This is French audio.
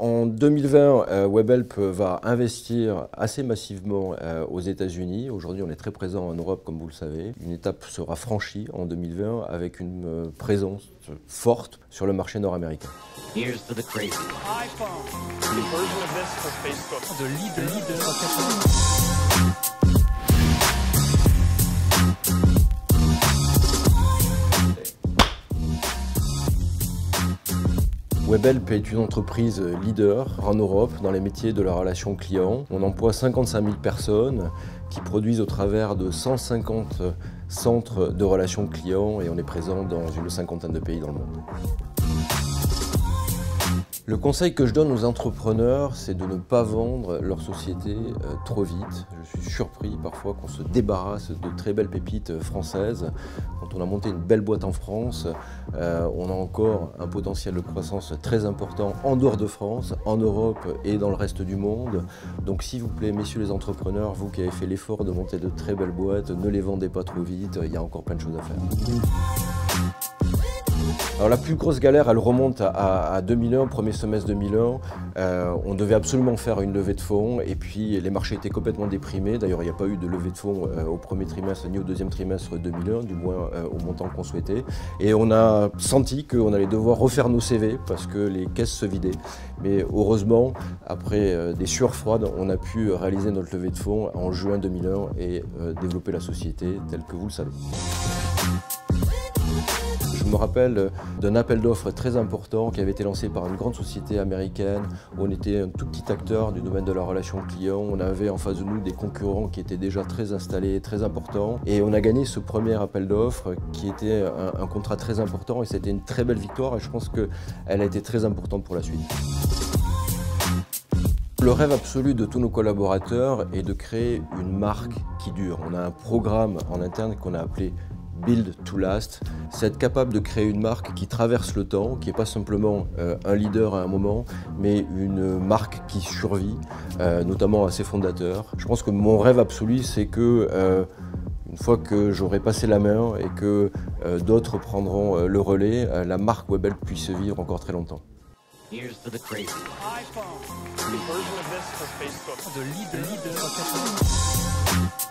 En 2020, euh, WebHelp va investir assez massivement euh, aux États-Unis. Aujourd'hui, on est très présent en Europe, comme vous le savez. Une étape sera franchie en 2020 avec une euh, présence forte sur le marché nord-américain. Webhelp est une entreprise leader en Europe dans les métiers de la relation client. On emploie 55 000 personnes qui produisent au travers de 150 centres de relations clients et on est présent dans une cinquantaine de pays dans le monde. Le conseil que je donne aux entrepreneurs, c'est de ne pas vendre leur société euh, trop vite. Je suis surpris parfois qu'on se débarrasse de très belles pépites euh, françaises. Quand on a monté une belle boîte en France, euh, on a encore un potentiel de croissance très important en dehors de France, en Europe et dans le reste du monde. Donc s'il vous plaît, messieurs les entrepreneurs, vous qui avez fait l'effort de monter de très belles boîtes, ne les vendez pas trop vite, il y a encore plein de choses à faire. Alors la plus grosse galère, elle remonte à, 2001, premier semestre 2001. Euh, on devait absolument faire une levée de fonds et puis les marchés étaient complètement déprimés. D'ailleurs, il n'y a pas eu de levée de fonds euh, au premier trimestre ni au deuxième trimestre 2001, du moins euh, au montant qu'on souhaitait. Et on a senti qu'on allait devoir refaire nos CV parce que les caisses se vidaient. Mais heureusement, après des sueurs froides, on a pu réaliser notre levée de fonds en juin 2001 et développer la société telle que vous le savez. Me rappelle d'un appel d'offres très important qui avait été lancé par une grande société américaine. On était un tout petit acteur du domaine de la relation client. On avait en face de nous des concurrents qui étaient déjà très installés, très importants. Et on a gagné ce premier appel d'offres qui était un, un, contrat très important et c'était une très belle victoire et je pense qu'elle a été très importante pour la suite. Le rêve absolu de tous nos collaborateurs est de créer une marque qui dure. On a un programme en interne qu'on a appelé Build to Last, c'est être capable de créer une marque qui traverse le temps, qui n'est pas simplement euh, un leader à un moment, mais une marque qui survit, euh, notamment à ses fondateurs. Je pense que mon rêve absolu, c'est que euh, une fois que j'aurai passé la main et que d'autres prendront le relais, la marque Webel puisse vivre encore très longtemps. Here's to the crazy. iPhone. The version of this for Facebook. The leader. The leader.